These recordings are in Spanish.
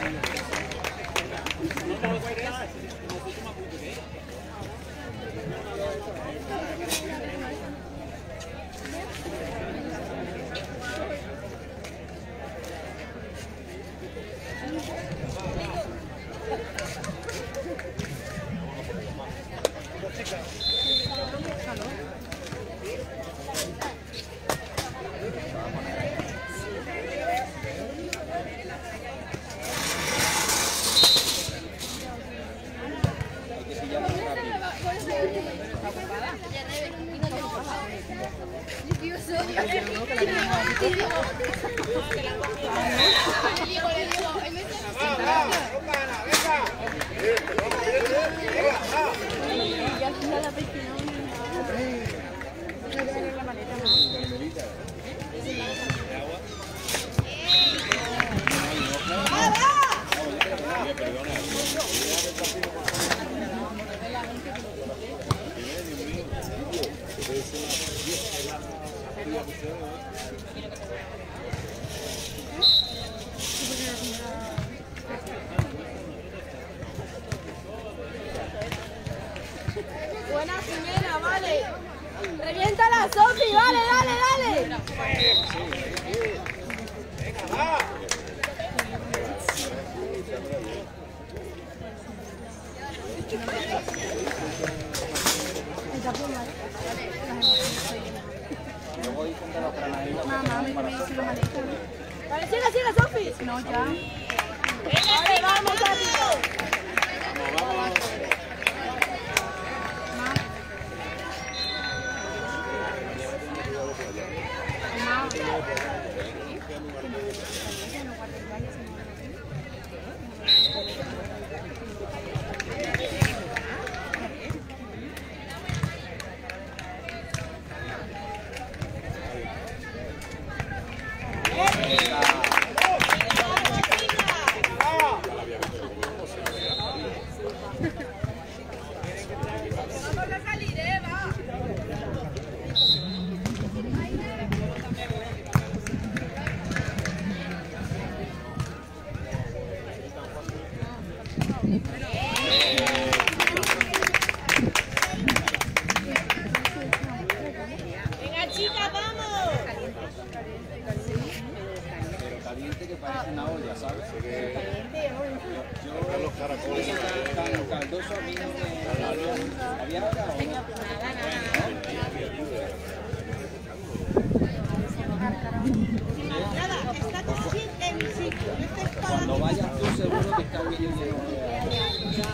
Thank you.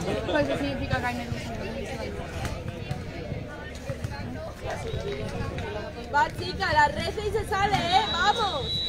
Pues eso significa que hay menos Va chica, la refe y se sale, ¿eh? ¡Vamos!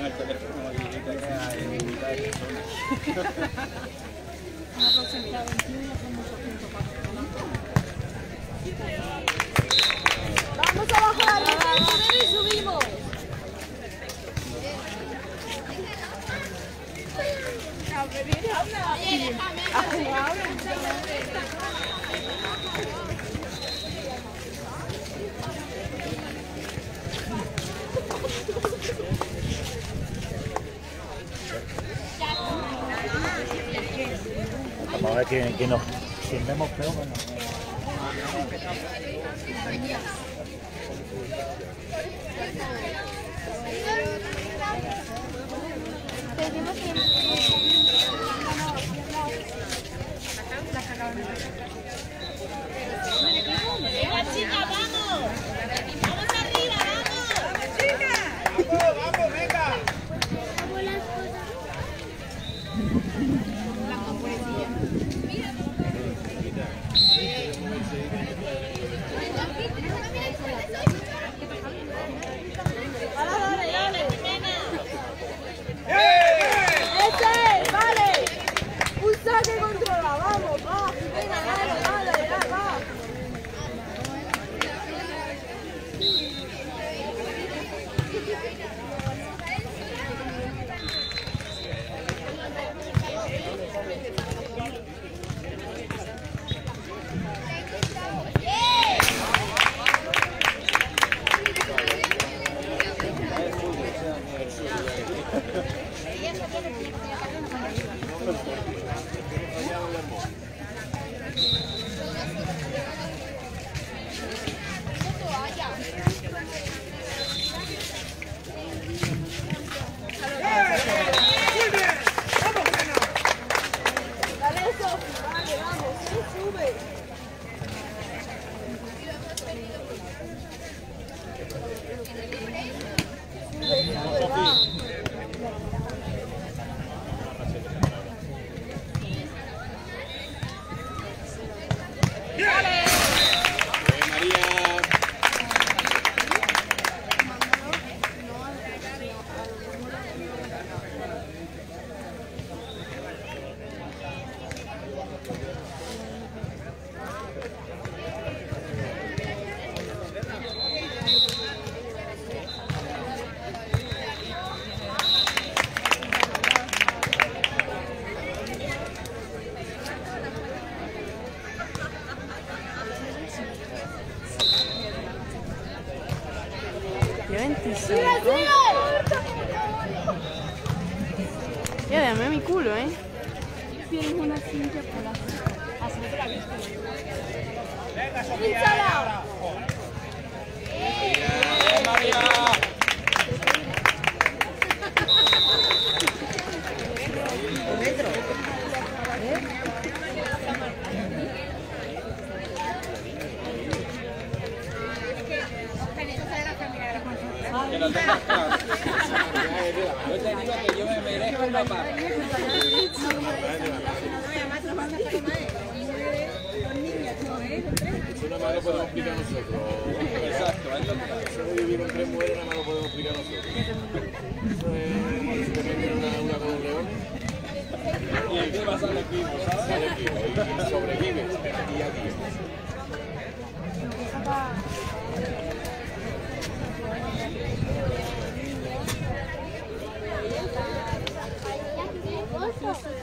Quitan el teléfono en Vamos a bajar el primero y subimos. Ver quién, quién nos. Quién vemos peor. bueno. Ya, dame mi culo, ¿eh? Tienes una cinta para Venga, Sofía. ¡Eh. Yo te digo que yo me merezco una papa. Eso nada más lo podemos explicar nosotros. Exacto, es lo que vivir con tres mujeres nada más lo podemos explicar nosotros. Eso es si te meten una, una con un león, Y aquí pasa el equipo, ¿sabes? sale vivo. Y quien sobrevive, día 是。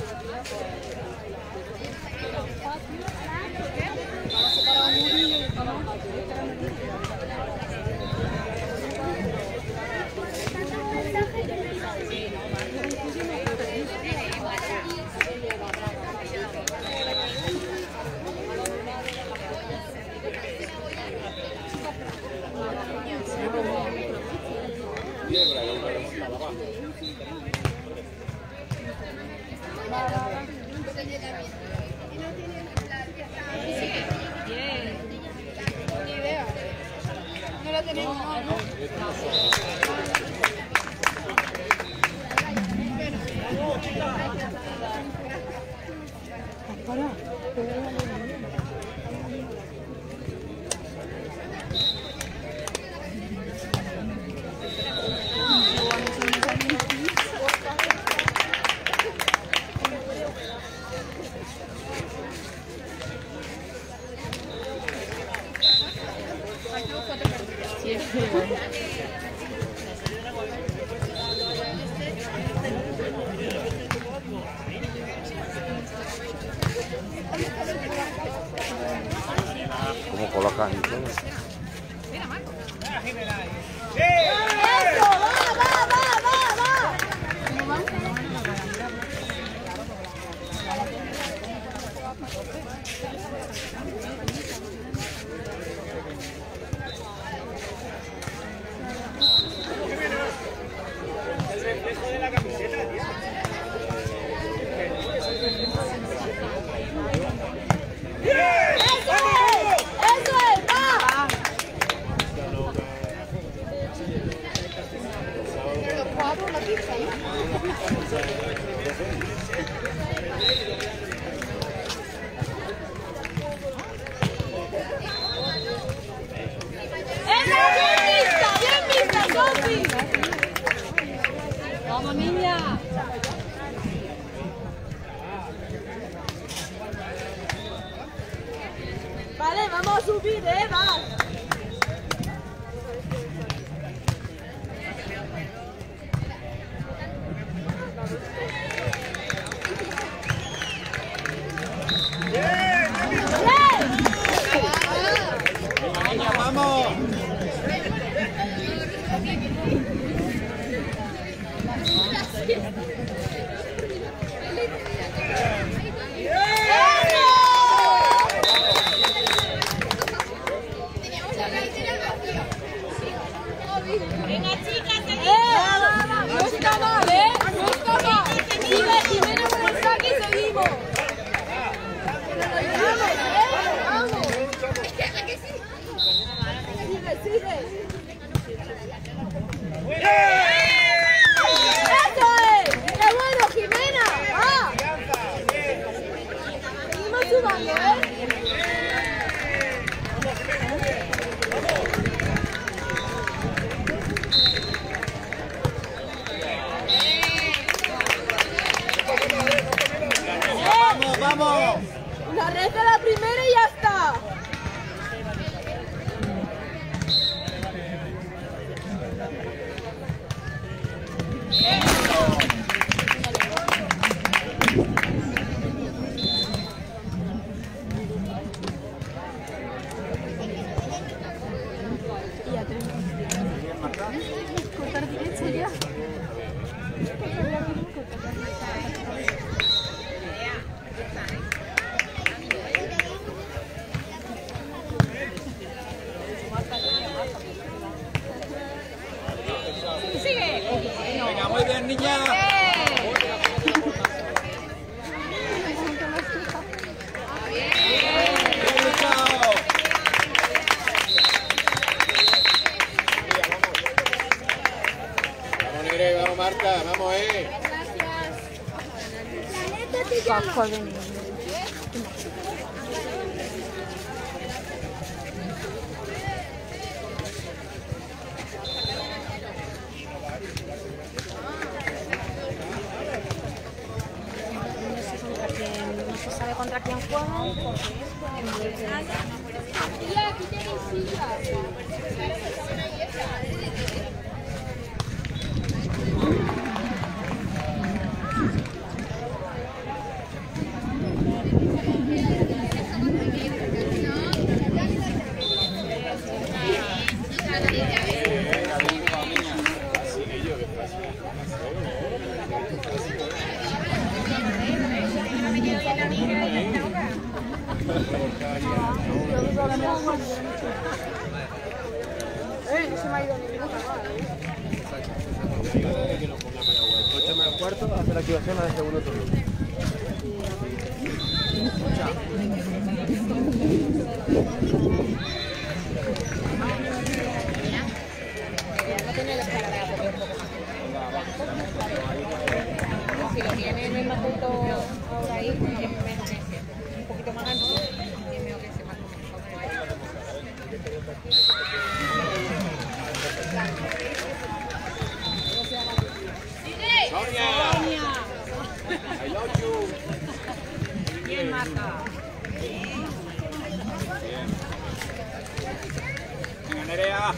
Nerea.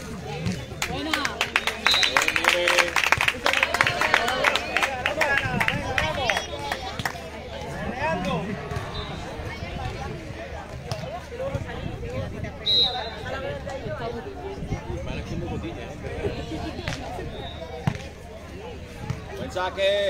Buena. Buen saque.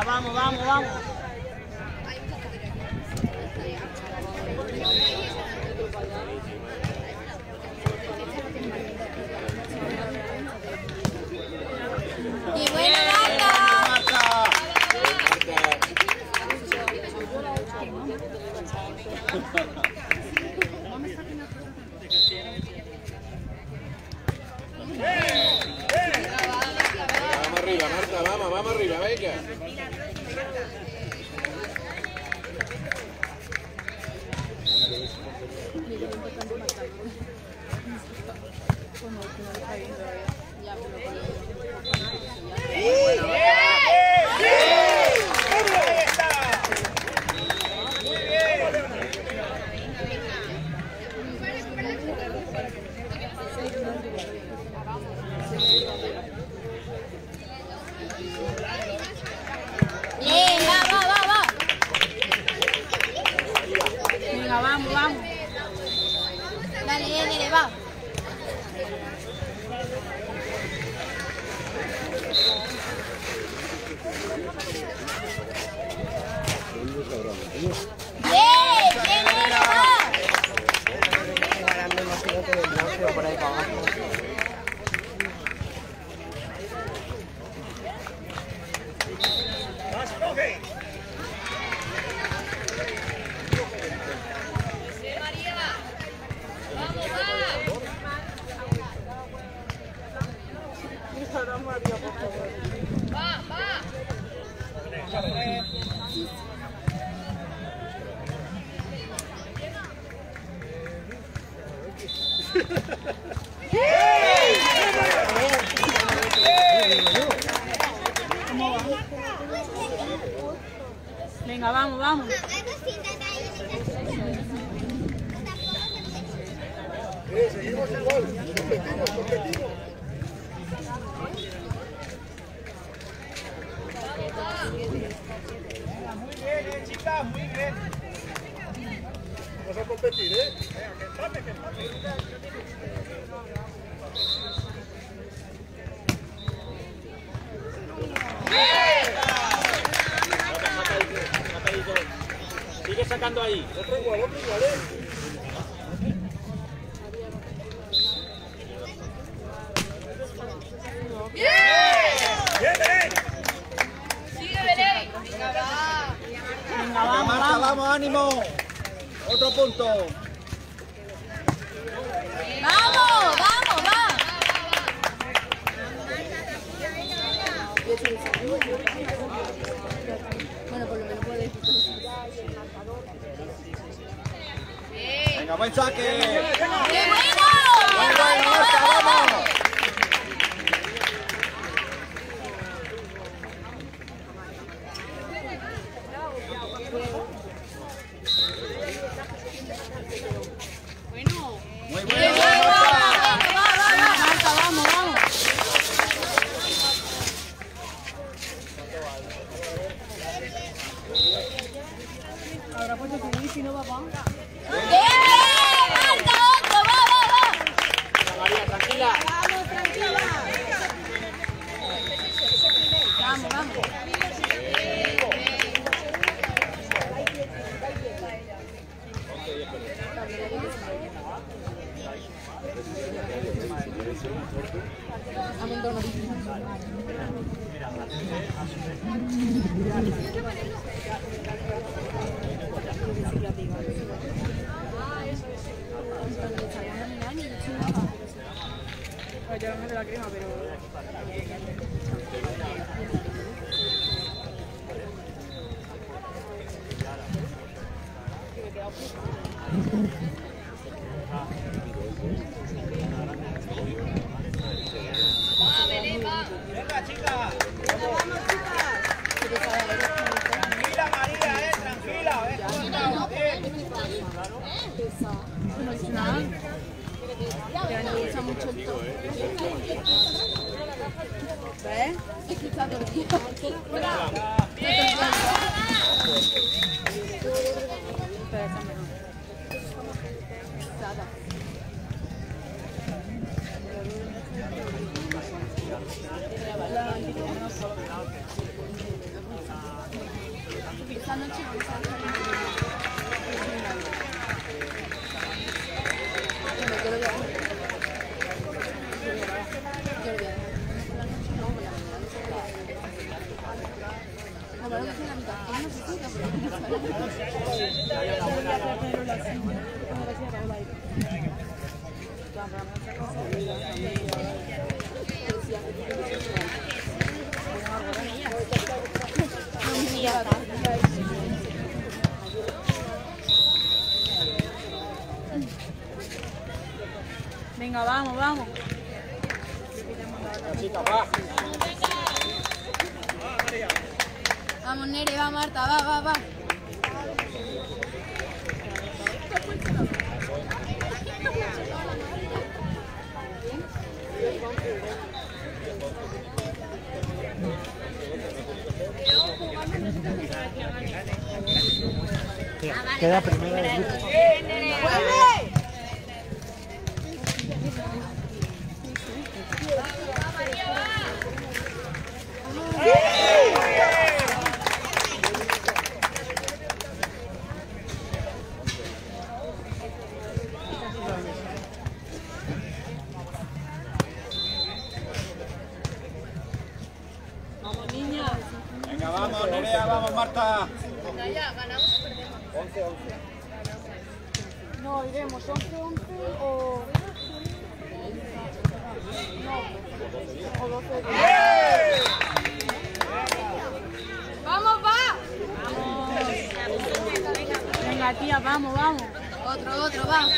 Venga, vamos, vamos, vamos. Y buena banda. Marta. Vamos. igual, competimos, competimos. Muy bien, eh, chicas, muy bien. Vamos a competir, ¿eh? Sigue sacando ahí. Igual, ¿eh? Venga, vamos, vamos. vamos, ánimo. Otro punto. Vamos, vamos, va. Buen saque. ¡Qué bueno! Bueno, bueno, Venga, chicas. Tranquila, María, eh, tranquila. Eh. Bien. No he dicho nada. Pero no gusta mucho el tono. ¿Ves? Es que está dormido. Pero esa mejor. Nada. Esta noche vamos a hacer Bueno, yo lo voy a hacer. Yo lo voy a hacer. Yo lo voy a hacer. Por la noche no, por la mañana no se puede. Ah, bueno, que es la mitad. Ah, no se puede, pero no se puede. Yo voy a hacerlo así. Como decía Raúl ahí. Venga, vamos, vamos. Chicas, va. Vamos, Nere, va, Marta, va, va, va. Queda primero del grupo. Vamos, niña. Venga, vamos, Nerea, vamos, Marta. No, iremos 11, 11 o... No, o 12. ¡Vamos, va! Venga, tía, vamos, vamos. Otro, otro, va.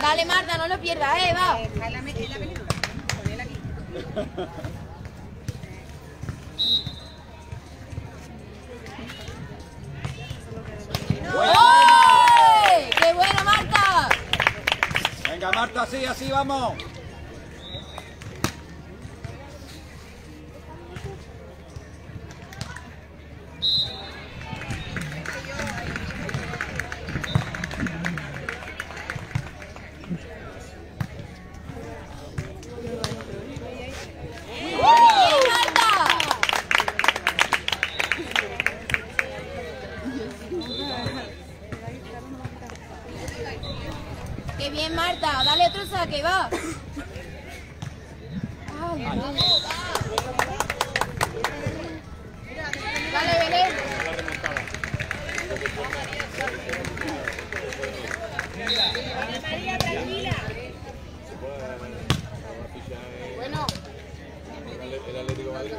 Dale, Marta, no lo pierdas, ¿eh? Va. ¡Qué buena, Marta! Venga, Marta, así, así, vamos. Dale. Belén. Bueno. El Atlético Madrid.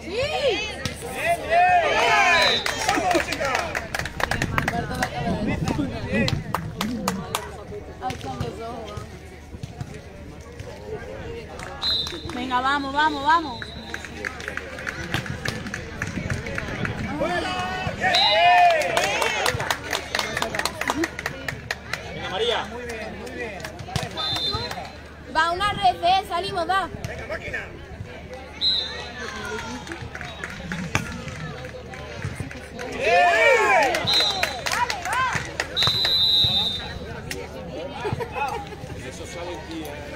¡Sí! Marta Venga, vamos, vamos, vamos. Venga, María. Va una red, ¿eh? Salimos, va. Eh.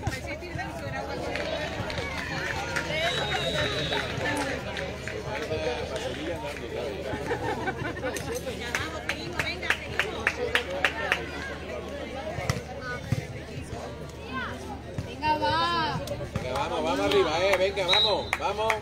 Para seguir andando, ¿sabes? Venga, va. Venga, vamos, vamos arriba, eh. Venga, vamos, vamos.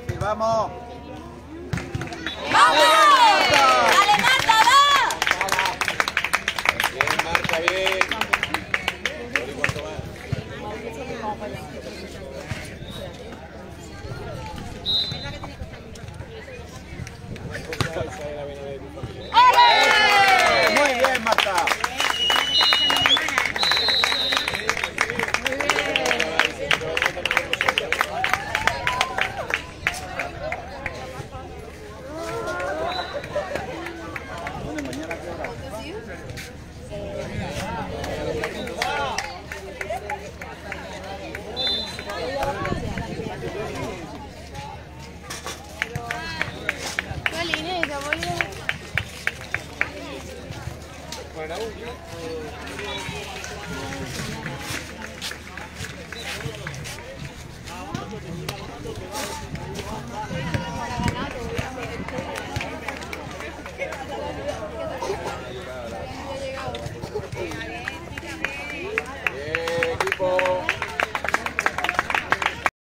Fácil, vamos.